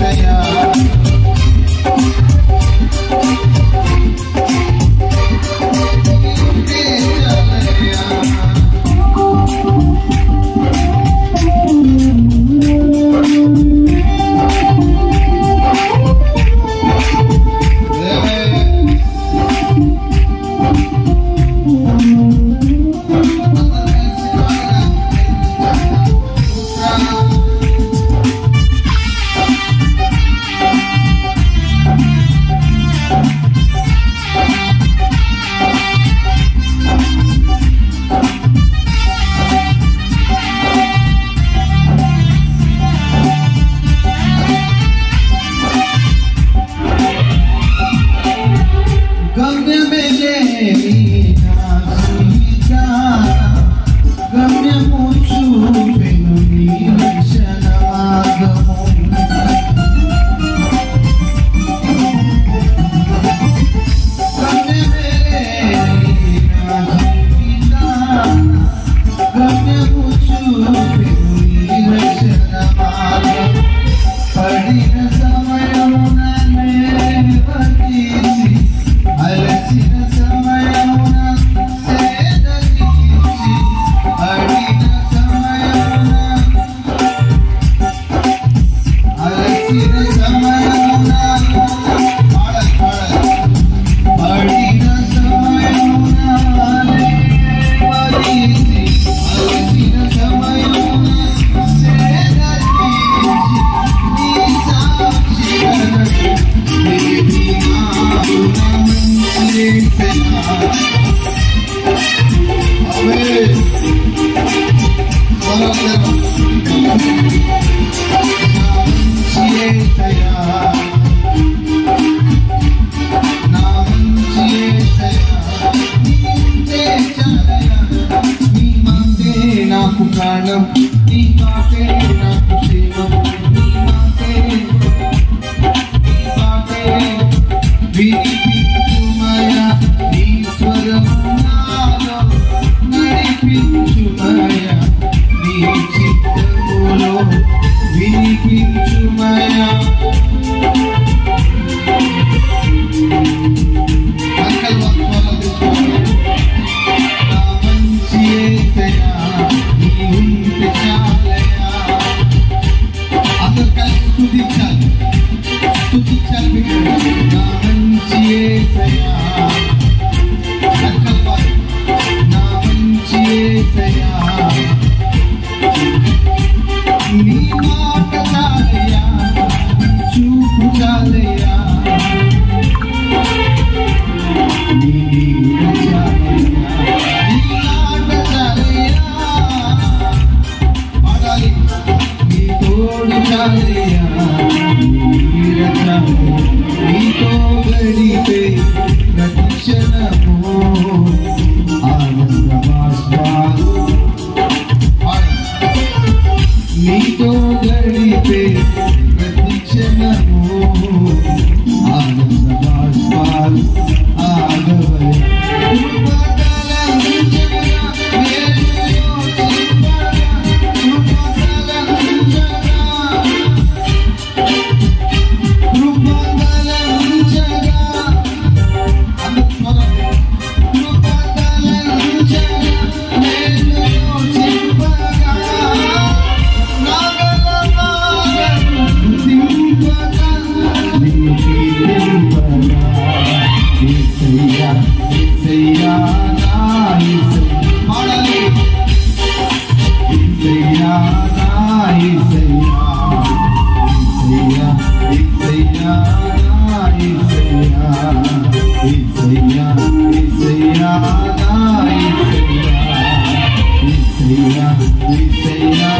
Thank you. Thank you. Bye. Isaiah Isaiah Isaiah Isaiah Isaiah Isaiah Isaiah